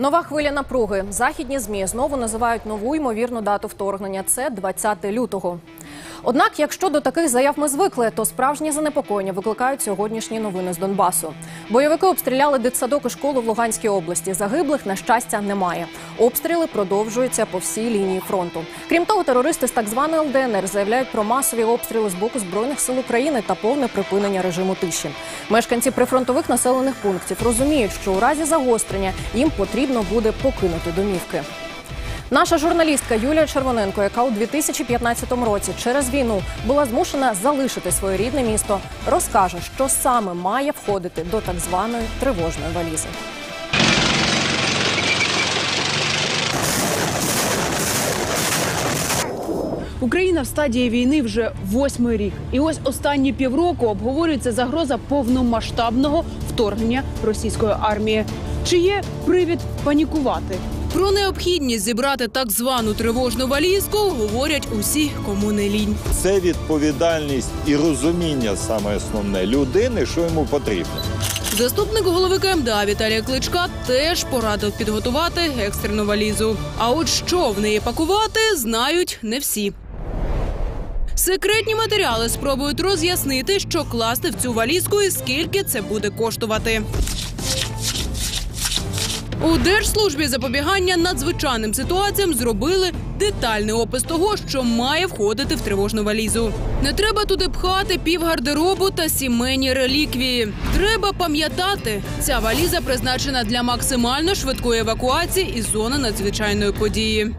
Нова хвиля напруги. Західні змі знову називають нову ймовірну дату вторгнення. Це 20 лютого. Однак, якщо до таких заяв ми звикли, то справжні занепокоєння викликають сьогоднішні новини з Донбасу. Бойовики обстріляли дитсадок і школу в Луганській області. Загиблих на щастя немає. Обстріли продовжуються по всій лінії фронту. Крім того, терористи з так званої ЛДНР заявляють про масові обстріли з боку збройних сил України та повне припинення режиму тиші. Мешканці прифронтових населених пунктів розуміють, що у разі загострення їм потрібно буде покинути домівки. Наша журналістка Юлія Червоненко, яка у 2015 році через війну була змушена залишити своє рідне місто, розкаже, що саме має входити до так званої тривожної валізи. Україна в стадії війни вже восьмий рік, і ось останні півроку обговорюється загроза повномасштабного вторгнення російської армії. Чи є привід панікувати? Про необхідність зібрати так звану тривожну валізку говорять усі, кому не лінь. Це відповідальність і розуміння саме основне людини, що йому потрібно. Заступник голови КМДА Віталія Кличка теж порадив підготувати екстрену валізу. А от що в неї пакувати, знають не всі. Секретні матеріали спробують роз'яснити, що класти в цю валізку і скільки це буде коштувати. У Держслужбі запобігання надзвичайним ситуаціям зробили детальний опис того, що має входити в тривожну валізу. Не треба туди пхати пів гардеробу та сімейні реліквії. Треба пам'ятати, ця валіза призначена для максимально швидкої евакуації із зони надзвичайної події.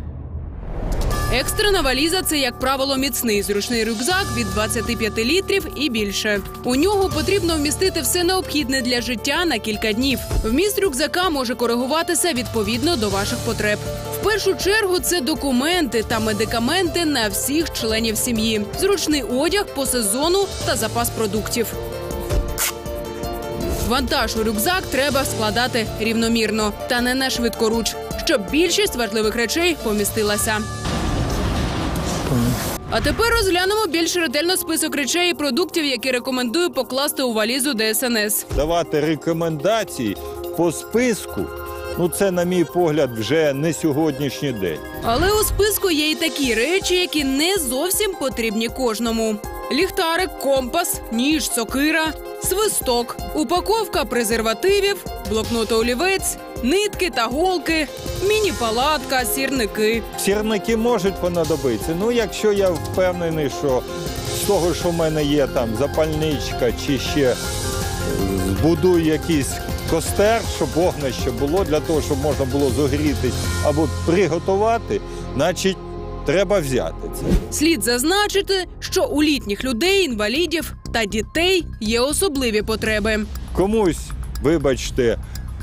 Екстрена валіза це, як правило, міцний зручний рюкзак від 25 літрів і більше. У нього потрібно вмістити все необхідне для життя на кілька днів. Вміст рюкзака може коригуватися відповідно до ваших потреб. В першу чергу це документи та медикаменти на всіх членів сім'ї, зручний одяг по сезону та запас продуктів. Вантаж у рюкзак треба складати рівномірно та не на швидкоруч, щоб більшість важливих речей помістилася. А тепер розглянемо більш ретельно список речей і продуктів, які рекомендую покласти у валізу ДСНС. Давати рекомендації по списку. Ну, це, на мій погляд, вже не сьогоднішній день. Але у списку є і такі речі, які не зовсім потрібні кожному: ліхтарик, компас, ніж, сокира, свисток, упаковка презервативів, блокнот олівець, нитки та голки, міні-палатка, сірники. Сірники можуть понадобитися. Ну, якщо я впевнений, що з того, що в мене є там запальничка, чи ще е, збудую якийсь костер, щоб вогнище було для того, щоб можна було зогрітись або приготувати, значить, треба взяти це. Слід зазначити, що у літніх людей, інвалідів та дітей є особливі потреби. Комусь, вибачте,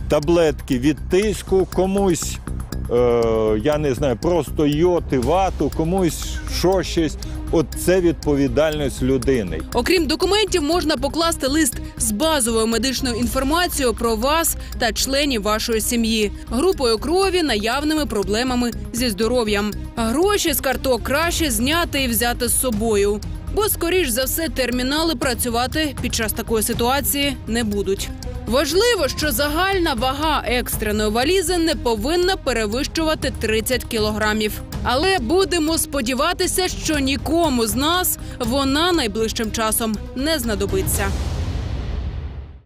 таблетки від тиску, комусь, е, я не знаю, просто йод і вату, комусь що щось. От це відповідальність людини. Окрім документів, можна покласти лист з базовою медичною інформацією про вас та членів вашої сім'ї, групою крові, наявними проблемами зі здоров'ям. Гроші з карток краще зняти і взяти з собою. Бо, скоріш за все, термінали працювати під час такої ситуації не будуть. Важливо, що загальна вага екстреної валізи не повинна перевищувати 30 кілограмів. Але будемо сподіватися, що нікому з нас вона найближчим часом не знадобиться.